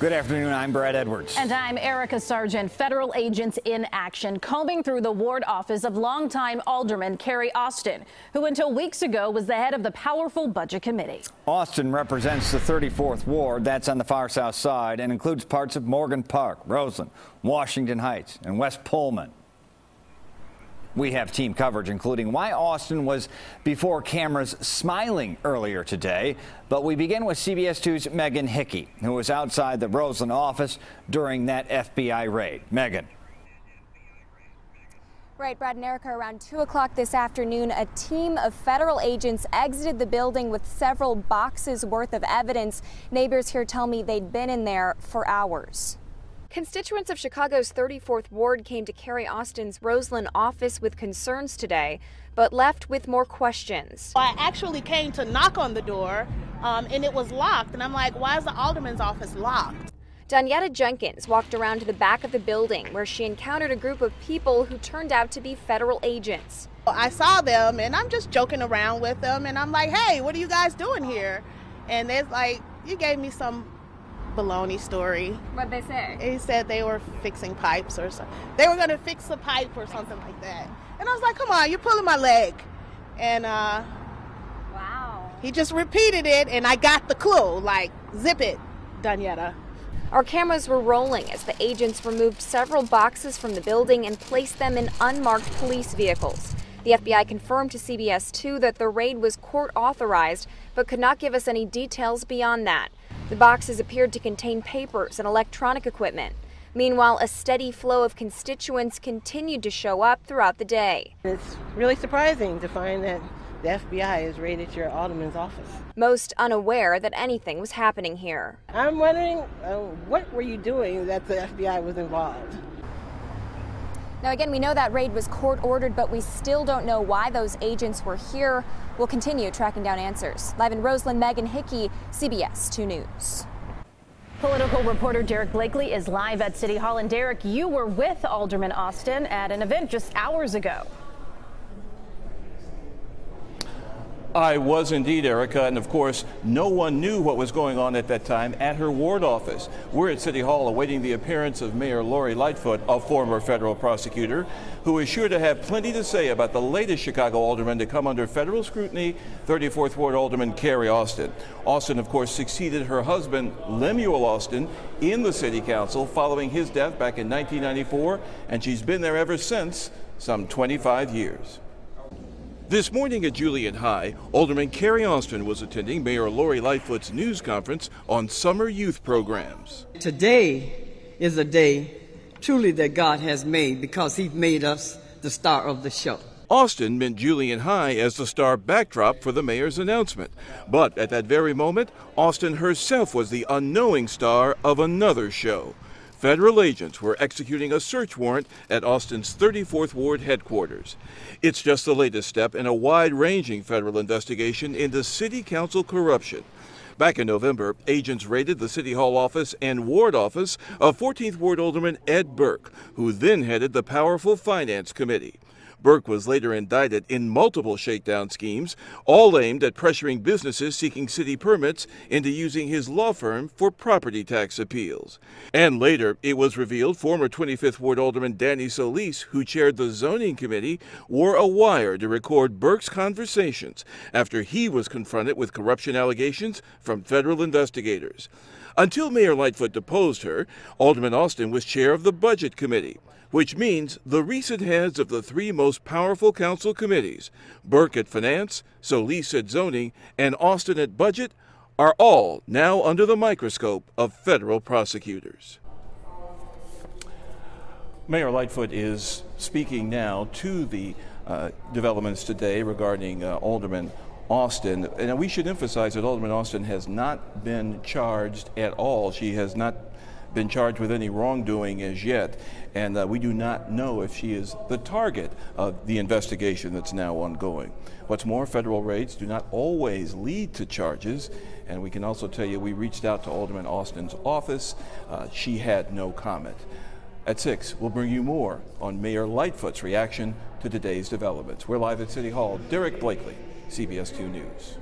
Good afternoon. I'm Brad Edwards. And I'm Erica Sargent. Federal agents in action combing through the ward office of longtime Alderman Carrie Austin, who until weeks ago was the head of the powerful Budget Committee. Austin represents the 34th Ward. That's on the far south side and includes parts of Morgan Park, Roseland, Washington Heights, and West Pullman. We have team coverage, including why Austin was before cameras smiling earlier today. But we begin with CBS 2's Megan Hickey, who was outside the Roseland office during that FBI raid. Megan. Right, Brad and Erica, around 2 o'clock this afternoon, a team of federal agents exited the building with several boxes worth of evidence. Neighbors here tell me they'd been in there for hours. Constituents of Chicago's 34th Ward came to Carrie Austin's Roseland office with concerns today, but left with more questions. I actually came to knock on the door, um, and it was locked, and I'm like, why is the alderman's office locked? Donyetta Jenkins walked around to the back of the building where she encountered a group of people who turned out to be federal agents. I saw them, and I'm just joking around with them, and I'm like, hey, what are you guys doing here? And they're like, you gave me some baloney story. What'd they say? He said they were fixing pipes or something. They were going to fix a pipe or something like that. And I was like, come on, you're pulling my leg. And uh, wow. he just repeated it, and I got the clue like, zip it, Donyetta. Our cameras were rolling as the agents removed several boxes from the building and placed them in unmarked police vehicles. The FBI confirmed to CBS 2 that the raid was court authorized, but could not give us any details beyond that. The boxes appeared to contain papers and electronic equipment. Meanwhile, a steady flow of constituents continued to show up throughout the day. It's really surprising to find that the FBI has raided your alderman's office. Most unaware that anything was happening here. I'm wondering uh, what were you doing that the FBI was involved? Now, again, we know that raid was court ordered, but we still don't know why those agents were here. We'll continue tracking down answers. Live in Roseland, Megan Hickey, CBS 2 News. Political reporter Derrick Blakley is live at City Hall. And Derrick, you were with Alderman Austin at an event just hours ago. I was indeed, Erica, and of course, no one knew what was going on at that time at her ward office. We're at City Hall awaiting the appearance of Mayor Lori Lightfoot, a former federal prosecutor, who is sure to have plenty to say about the latest Chicago alderman to come under federal scrutiny, 34th Ward Alderman Carrie Austin. Austin, of course, succeeded her husband, Lemuel Austin, in the city council following his death back in 1994, and she's been there ever since, some 25 years. This morning at Julian High, Alderman Carrie Austin was attending Mayor Lori Lightfoot's news conference on summer youth programs. Today is a day truly that God has made because He made us the star of the show. Austin meant Julian High as the star backdrop for the mayor's announcement. But at that very moment, Austin herself was the unknowing star of another show. Federal agents were executing a search warrant at Austin's 34th Ward headquarters. It's just the latest step in a wide ranging federal investigation into city council corruption. Back in November, agents raided the City Hall office and ward office of 14th Ward Alderman Ed Burke, who then headed the powerful Finance Committee. Burke was later indicted in multiple shakedown schemes, all aimed at pressuring businesses seeking city permits into using his law firm for property tax appeals. And later, it was revealed former 25th Ward Alderman Danny Solis, who chaired the zoning committee, wore a wire to record Burke's conversations after he was confronted with corruption allegations from federal investigators. Until Mayor Lightfoot deposed her, Alderman Austin was chair of the Budget Committee which means the recent heads of the three most powerful council committees, Burke at Finance, Solis at Zoning, and Austin at Budget, are all now under the microscope of federal prosecutors. Mayor Lightfoot is speaking now to the uh, developments today regarding uh, Alderman Austin. And we should emphasize that Alderman Austin has not been charged at all. She has not been charged with any wrongdoing as yet, and uh, we do not know if she is the target of the investigation that's now ongoing. What's more, federal raids do not always lead to charges, and we can also tell you we reached out to Alderman Austin's office. Uh, she had no comment. At 6, we'll bring you more on Mayor Lightfoot's reaction to today's developments. We're live at City Hall. Derrick Blakley, CBS 2 News.